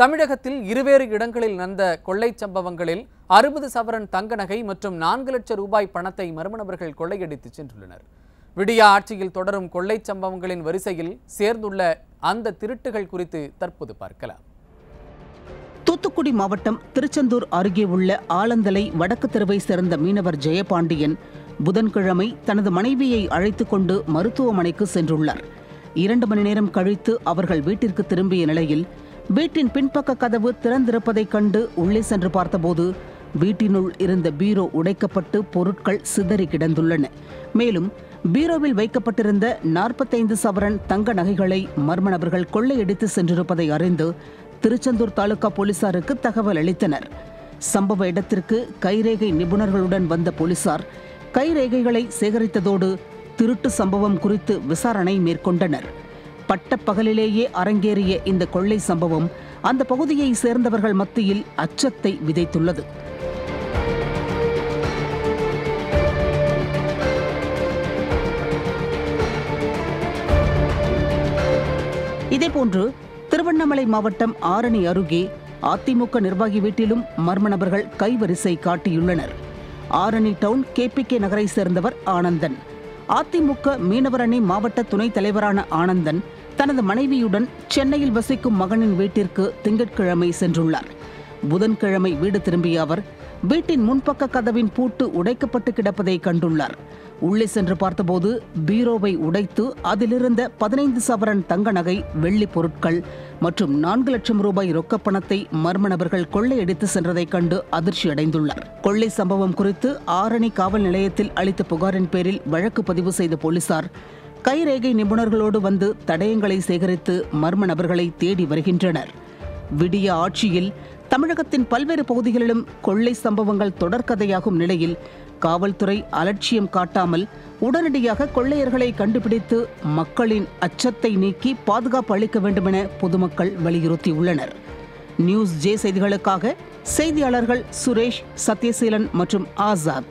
தமிழகத்தில் இருவேறு இடங்களில் நடந்த கொள்ளைச் சம்பவங்களில் அறுபது சவரன் தங்க நகை மற்றும் நான்கு லட்சம் ரூபாய் பணத்தை மர்ம நபர்கள் கொள்ளையடித்து சென்றுள்ளனர். விடியா ஆட்சியில் தொடரும் கொள்ளைச் சம்பவங்களின் வரிசையில் சேர்ந்துள்ள அந்த திருட்டுகள் குறித்து தற்போது பார்க்கலாம். தூத்துக்குடி மாவட்டம் திருச்செந்தூர் அருகே உள்ள ஆலந்தலை வடக்கு தெருவை சேர்ந்த மீனவர் ஜெயபாண்டியன் புதன்கிழமை தனது மனைவியை அழைத்துக் கொண்டு மருத்துவமனைக்கு சென்றுள்ளார். இரண்டு மணி நேரம் கழித்து அவர்கள் வீட்டிற்கு திரும்பிய நிலையில் வீட்டின் பின்பக்க கதவு திறந்திருப்பதைக் கண்டு உள்ளே சென்று பார்த்தபோது வீட்டினுள் இருந்த பீரோ உடைக்கப்பட்டு பொருட்கள் சிதறி கிடந்துள்ளன. மேலும் பீரோவில் வைக்கப்பட்டிருந்த நாற்பத்தைந்து சவரன் தங்க நகைகளை மர்ம நபர்கள் கொள்ளையடித்து சென்றிருப்பதை அறிந்து திருச்செந்தூர் தாலுகா போலீசாருக்கு தகவல் அளித்தனர். சம்பவ இடத்திற்கு கைரேகை நிபுணர்களுடன் வந்த போலீசார் கைரேகைகளை சேகரித்ததோடு திருட்டு சம்பவம் குறித்து விசாரணை மேற்கொண்டனர். பட்டப்பகலிலேயே அரங்கேறிய இந்த கொள்ளை சம்பவம் அந்த பகுதியை சேர்ந்தவர்கள் மத்தியில் அச்சத்தை விதைத்துள்ளது. இதேபோன்று திருவண்ணாமலை மாவட்டம் ஆரணி அருகே அதிமுக நிர்வாகி வீட்டிலும் மர்ம நபர்கள் கைவரிசை காட்டியுள்ளனர். ஆரணி டவுன் கேபிகே நகரை சேர்ந்தவர் ஆனந்தன். அதிமுக மீனவரணி மாவட்ட துணைத் தலைவரான ஆனந்தன் தனது மனைவியுடன் சென்னையில் வசிக்கும் மகனின் வீட்டிற்கு திங்கட்கிழமை சென்றுள்ளார். புதன்கிழமை வீடு திரும்பிய அவர் வீட்டின் முன்பக்க கதவின் பூட்டு உடைக்கப்பட்டு கிடப்பதை கண்டுள்ளார். உள்ளே சென்று பார்த்தபோது பீரோவை உடைத்து அதிலிருந்த பதினைந்து சவரன் தங்க நகை வெள்ளி பொருட்கள் மற்றும் நான்கு லட்சம் ரூபாய் ரொக்கப்பணத்தை மர்ம நபர்கள் கொள்ளையடித்து சென்றதைக் கண்டு அதிர்ச்சி அடைந்துள்ளார் கொள்ளை சம்பவம் குறித்து ஆரணி காவல் நிலையத்தில் அளித்த புகாரின் பேரில் வழக்கு பதிவு செய்த போலீசார் கைரேகை நிபுணர்களோடு வந்து தடயங்களை சேகரித்து மர்ம நபர்களை தேடி வருகின்றனர். விடிய ஆட்சியில் தமிழகத்தின் பல்வேறு பகுதிகளிலும் கொள்ளை சம்பவங்கள் தொடர்கதையாகும் நிலையில் காவல்துறை அலட்சியம் காட்டாமல் உடனடியாக கொள்ளையர்களை கண்டுபிடித்து மக்களின் அச்சத்தை நீக்கி பாதுகாப்பு அளிக்க வேண்டுமென பொதுமக்கள் வலியுறுத்தியுள்ளனர். நியூஸ் ஜே செய்திகளுக்காக செய்தியாளர்கள் சுரேஷ் சத்யசீலன் மற்றும் ஆசாத்.